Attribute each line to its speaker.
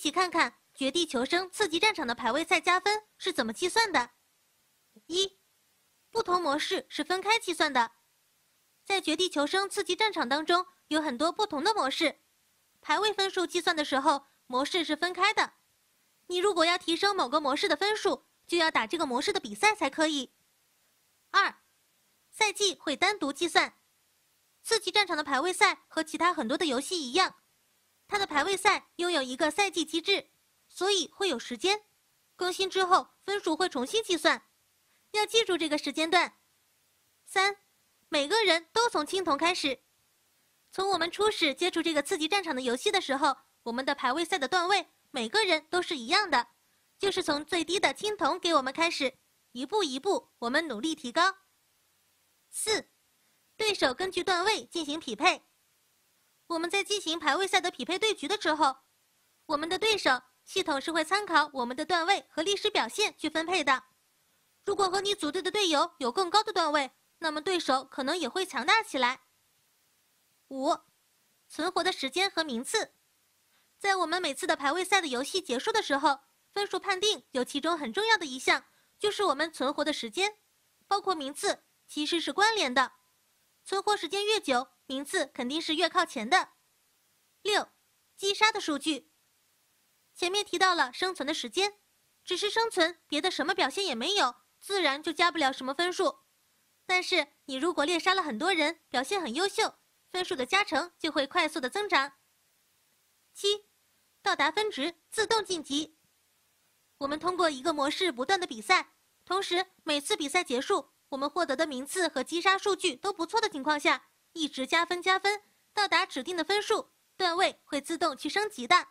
Speaker 1: 一起看看《绝地求生：刺激战场》的排位赛加分是怎么计算的。一，不同模式是分开计算的。在《绝地求生：刺激战场》当中，有很多不同的模式，排位分数计算的时候，模式是分开的。你如果要提升某个模式的分数，就要打这个模式的比赛才可以。二，赛季会单独计算。刺激战场的排位赛和其他很多的游戏一样，它的排位赛拥有一个赛季机制，所以会有时间更新之后分数会重新计算，要记住这个时间段。三，每个人都从青铜开始，从我们初始接触这个刺激战场的游戏的时候，我们的排位赛的段位每个人都是一样的，就是从最低的青铜给我们开始，一步一步我们努力提高。四。对手根据段位进行匹配。我们在进行排位赛的匹配对局的时候，我们的对手系统是会参考我们的段位和历史表现去分配的。如果和你组队的队友有更高的段位，那么对手可能也会强大起来。五，存活的时间和名次，在我们每次的排位赛的游戏结束的时候，分数判定有其中很重要的一项，就是我们存活的时间，包括名次，其实是关联的。存活时间越久，名次肯定是越靠前的。六，击杀的数据。前面提到了生存的时间，只是生存，别的什么表现也没有，自然就加不了什么分数。但是你如果猎杀了很多人，表现很优秀，分数的加成就会快速的增长。七，到达分值自动晋级。我们通过一个模式不断的比赛，同时每次比赛结束。我们获得的名次和击杀数据都不错的情况下，一直加分加分，到达指定的分数，段位会自动去升级的。